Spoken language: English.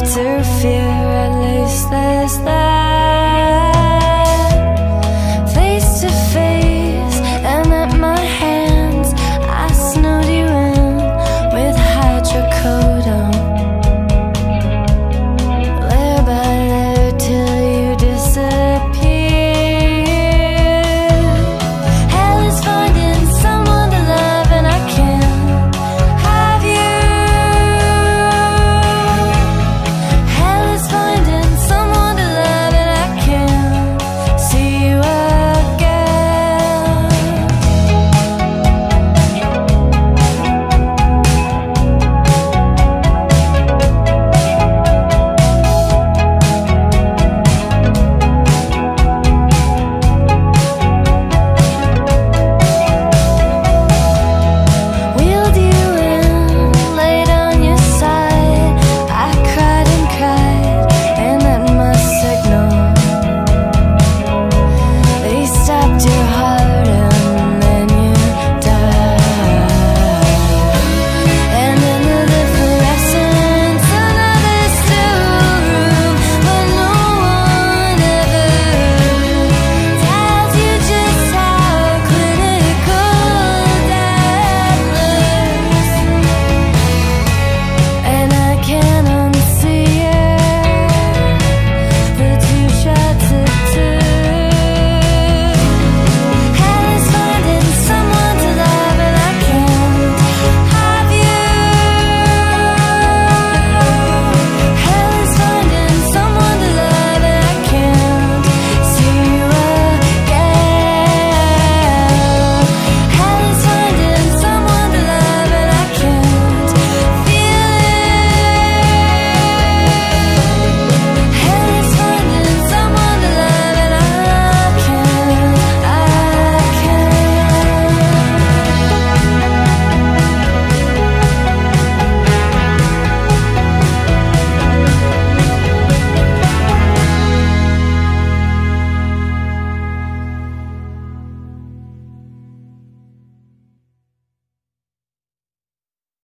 after fear, at least there's that.